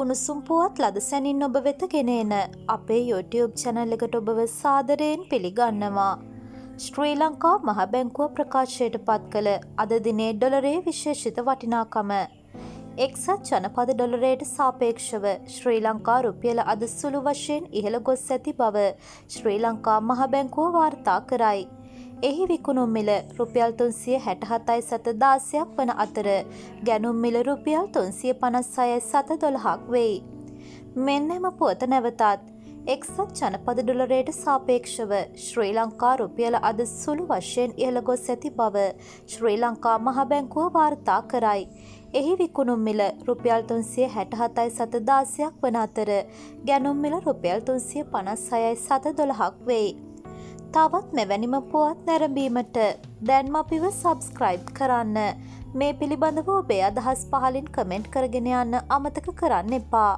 උණුසුම් පුවත් ලද සැනින් ඔබ වෙත ගෙනේන අපේ YouTube චැනල් එකට ඔබව සාදරයෙන් පිළිගන්නවා. ශ්‍රී ලංකා මහබැංකුව ප්‍රකාශයට පත් කළ අද දිනේ ඩොලරේ විශේෂිත වටිනාකම. එක්සත් ජනපද ඩොලරයට සාපේක්ෂව ශ්‍රී ලංකා රුපියල අද සුළු වශයෙන් ඉහළ ගොස් ඇති බව ශ්‍රී ලංකා මහබැංකුව වාර්තා කරයි. එහි විකුණුම් මිල රුපියල් තුන්සිය හැටහතයි සත දාසයක් වන අතර ගැනුම් මිල රුපියල් තුන්සිය පනස්සයයි සත දොළහක් වෙයි. මෙන්න එම පුවත නැවතත් එක්සත් ජනපද ඩොලරයට සාපේක්ෂව ශ්‍රී ලංකා රුපියල අද සුළු වශයෙන් ඉහළ ගොස් ඇති බව ශ්‍රී ලංකා මහබැංකුව වාර්තා කරයි. එහි විකුණුම් මිල රුපියල් තුන්සිය හැටහතයි සත දාසයක් වන අතර ගැනුම් මිල රුපියල් තුන්සිය පනස් හයයි සත දොළහක් වෙයි. තවත් මෙවැනිම පුවත් නැරඹීමට දැන්ම අපිව සබස්ක්‍රයිබ් කරන්න. මේ පිළිබඳව ඔබේ අදහස් පහලින් කමෙන්ට් කරගෙන යන්න අමතක කරන්න එපා.